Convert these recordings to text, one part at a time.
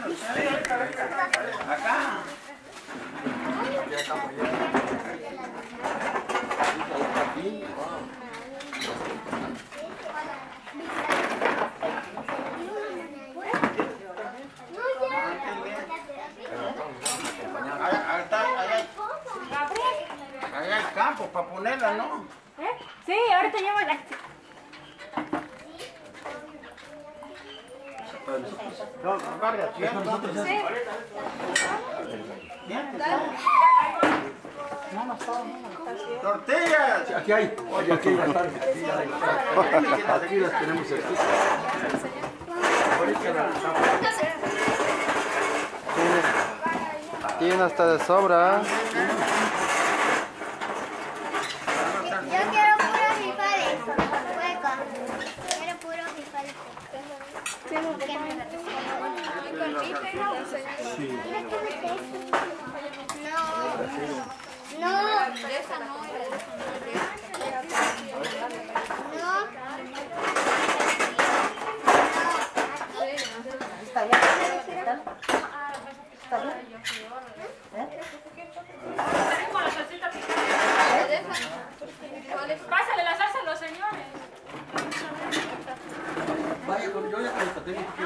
Gracias. Tortillas. Aquí hay, oye, aquí están. Aquí, las tenemos las Tiene hasta de sobra. No. No. ¿Está bien? ¿Está bien? Pásale la salsa a los señores. Vaya, con yo ya con el tengo que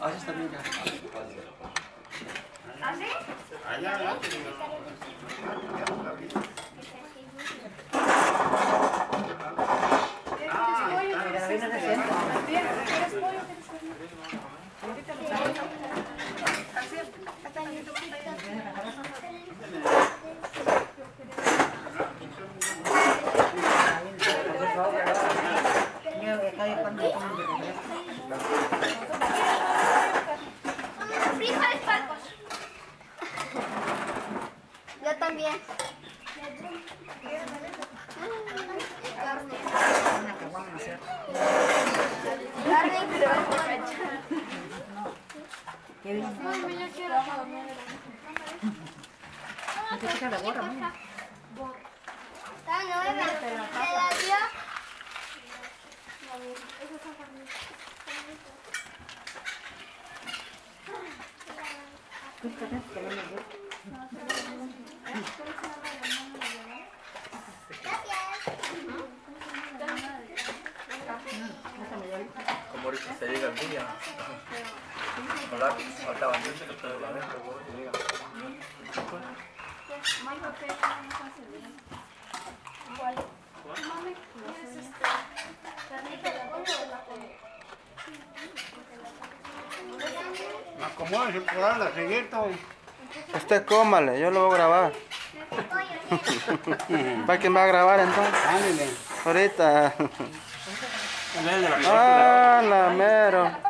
Así está bien ya. ¿Así? Allá, allá. Pero viene reciente. Yo acá ya cuando me comen de regreso. Frijoles palcos. Carne y ¿Qué bien? ¿No te quita la gorra, mami? Está. Como ahorita se llega el día. Hola, faltaban mucho que todo la sin la seguito. Usted cómale, yo lo voy a grabar. ¿Para quién va a grabar entonces? Ándale. Ahorita. Ah, la mero.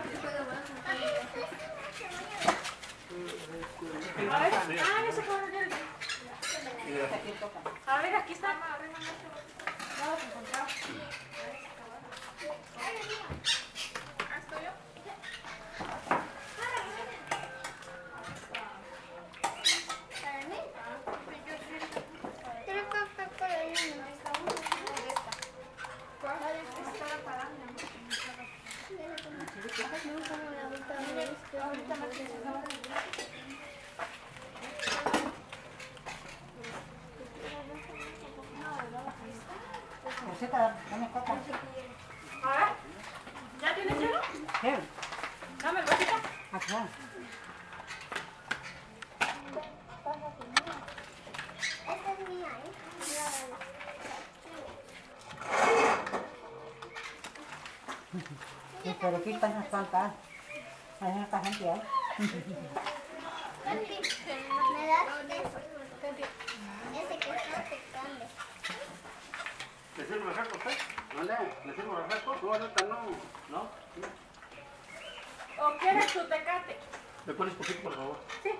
A ver, aquí está. Encontrar. Ah, ¿estoy yo? Para mí. Quiero Coca-Cola. niña. Rosita, dame coca. A ver, ¿ya tienes hielo? ¿Qué? Dame el vasito. Acá. Esta es mía, ¿eh? Sí, pero aquí están las plantas. Hay una gente ahí. Santi, ¿me das eso? Ese que está picando. ¿Le sirve refresco usted? ¿Dónde? ¿Le sirve refresco? No, ahorita no. ¿No? ¿O quieres tu tecate? ¿Me pones poquito, por favor? Sí.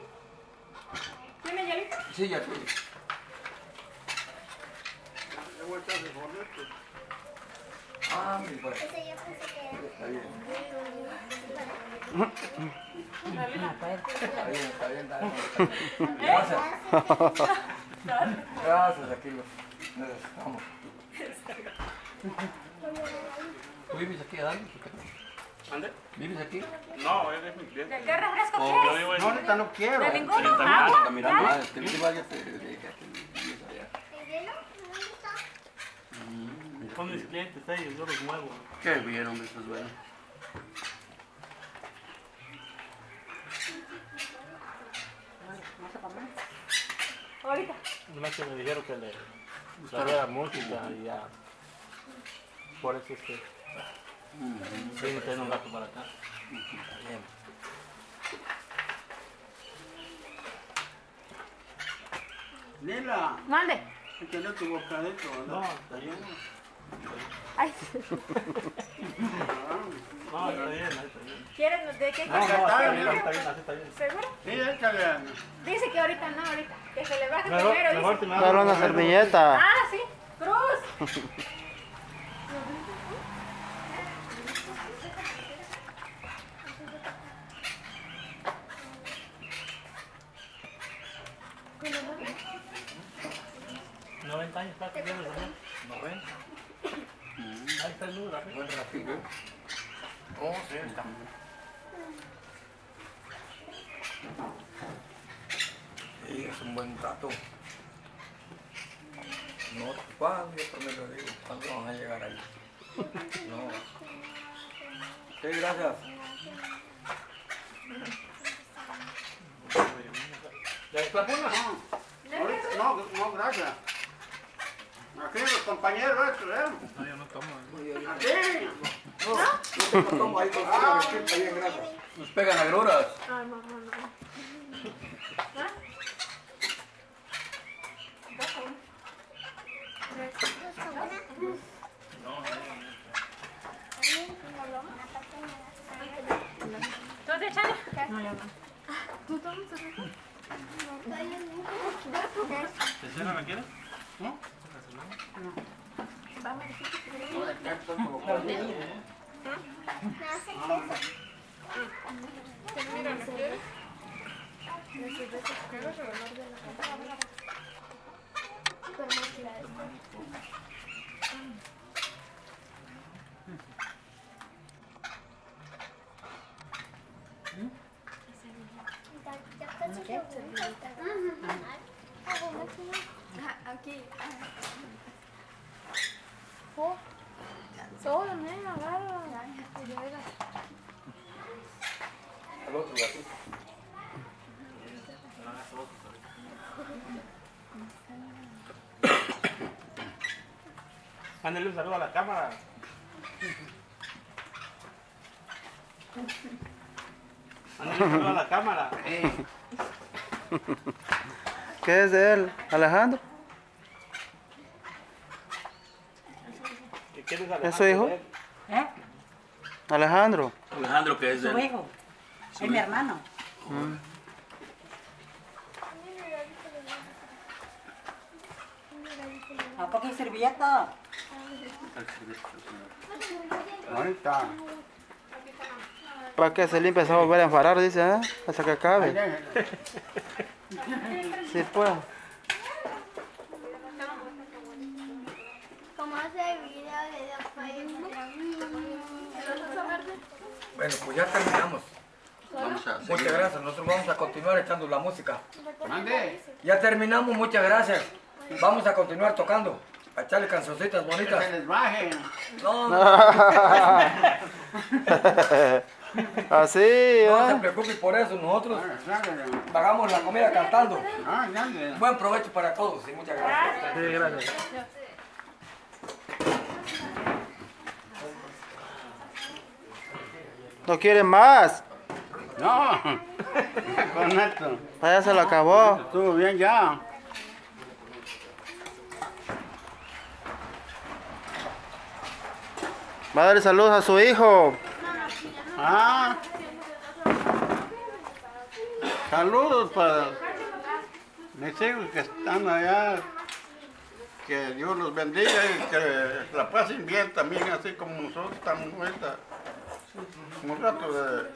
¿Tiene hielito? Sí, ya estoy. Le voy a echar de bonito. Ah, mi padre. Ese yo pensé que era. Está bien. Ah, pues. Está bien, está bien, dale. Gracias. Gracias, aquí los necesitamos. ¿Tú vives aquí, Adán? ¿Ande? ¿Vives aquí? No, él es mi cliente. ¿De qué refresco No, quieres? no, ahorita no quiero. ¿De ninguno? Ah, ¿Agua? está mirando. Ah, es que no vayas de de- de- que vives allá. ¿El hielo? ¿Dónde está? Son mis clientes ellos, yo los muevo. Qué bien, hombre, eso es bueno. Ahorita. Nomás que me dijeron que le gustaría música y ya. Por eso es que a tener un rato para acá. Bien. Nila, Mande. tiene tu bocadito, No, ¿verdad? está bien. Ay, No, está bien, ahí está bien. ¿Quieres de qué? No, no, está bien, está bien, así está bien. ¿Seguro? Sí, échale. Dice que ahorita no, ahorita. Que se le baje Mejor, primero. mejor dice. una servilleta. Ah, sí. Cruz. ¿90 90 años, ¿cuánto tienes, señor? ¿No ven? Ahí está el número. ¿eh? Buen ratito. Oh, sí, está. Sí, es un buen rato. No, ¿cuándo? Yo también lo digo. ¿Cuándo vamos a llegar ahí? No. Sí, gracias. ¿Ya está ahorita, no, no, gracias. Aquí los compañeros estos, ¿eh? No, yo no tomo. Aquí. No, yo te tomo ahí con está bien, gracias. Nos pegan agruras. Ay, mamá, no. Dos con una. ¿Tú te echas? ¿Cecina la quieres? Aquí. Solo, nena, agarra. Al otro gatito. Mándale un saludo a la cámara. Mándale un saludo a la cámara. ¿Qué es de él? ¿Alejandro? ¿Qué quieres ¿Es su hijo? ¿Eh? Alejandro. Alejandro, que es Su hijo. Es mi hermano. ¿A poco hay servilleta? Ahorita. Para que se limpie, se va a volver a enfarar, dice, ¿eh? Hasta que acabe. Sí, pues. Como hace el video de Facebook. Bueno, pues ya terminamos. Vamos a Muchas gracias. Nosotros vamos a continuar echando la música. Mande. Ya terminamos, muchas gracias. Vamos a continuar tocando. A echarle cancioncitas Que bonitas. se les baje. No, no, Así, no se ¿eh? preocupe por eso. Nosotros pagamos la comida cantando. Ah. Buen provecho para todos y muchas gracias. Sí, gracias. ¿No quiere más? No. Con esto. Ya se lo acabó. Estuvo bien ya. Va a darle saludos a su hijo. Ah. Saludos para mis hijos que están allá. Que Dios los bendiga y que la pasen bien también, así como nosotros estamos ahorita. Un rato de.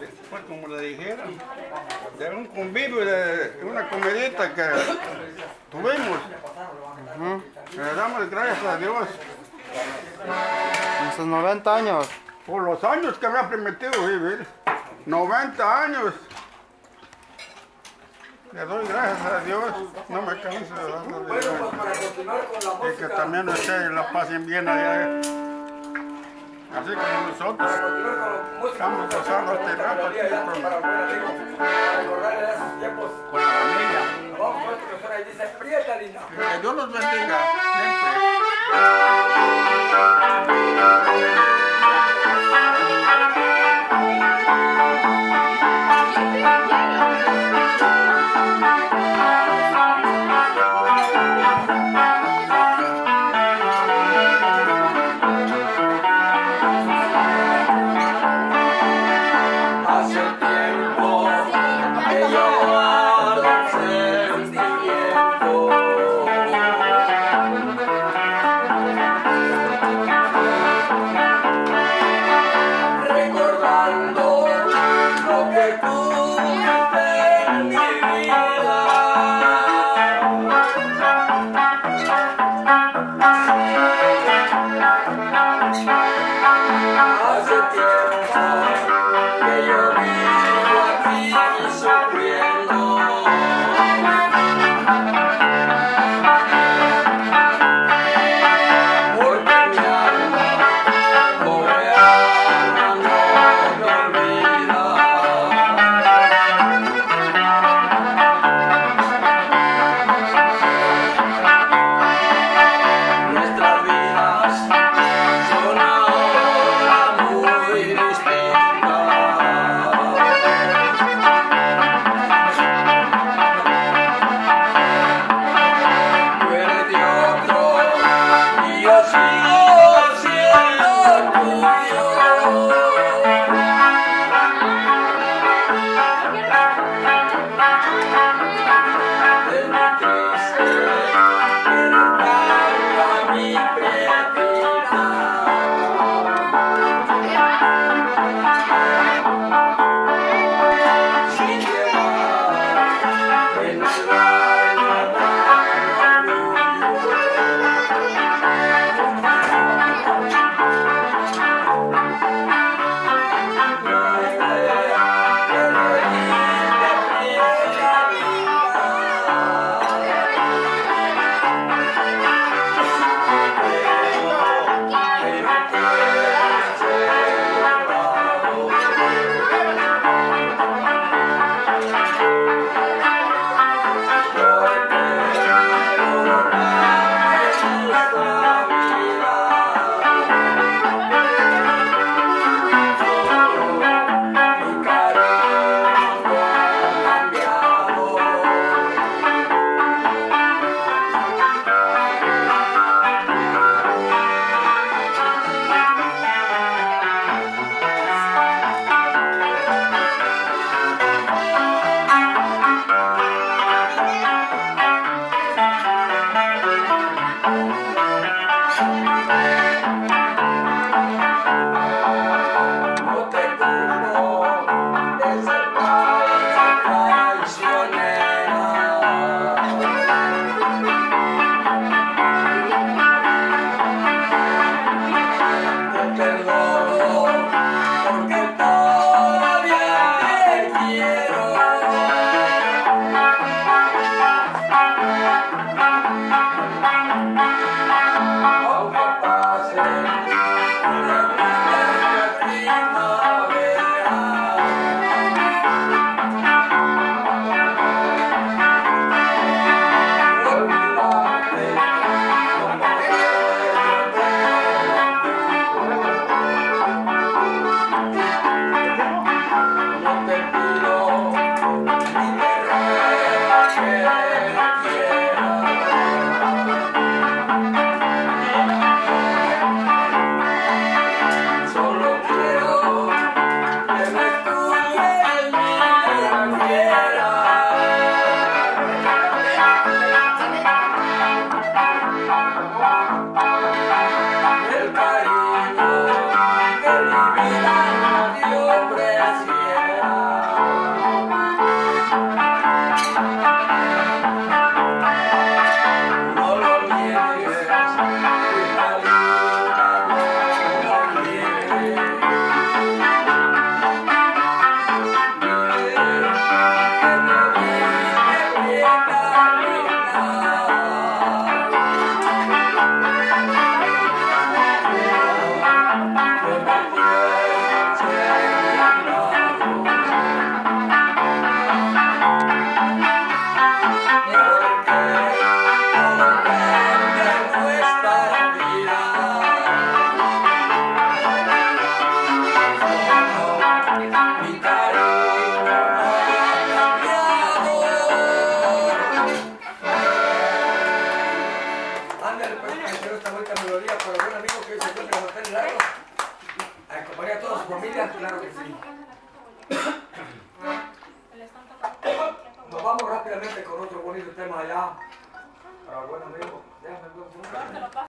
después, como le dijeron, de un convivio, de una comidita que tuvimos. Le damos gracias a Dios En sus 90 años. por los años que me ha permitido vivir. 90 años. Le doy gracias a Dios. No me canso de darle Bueno, pues gracias. para continuar con la Y que también ustedes la pasen bien allá. Así como nosotros. con Estamos gozando este rato aquí con, la familia. Vamos dice, prieta linda. Que Dios los bendiga siempre.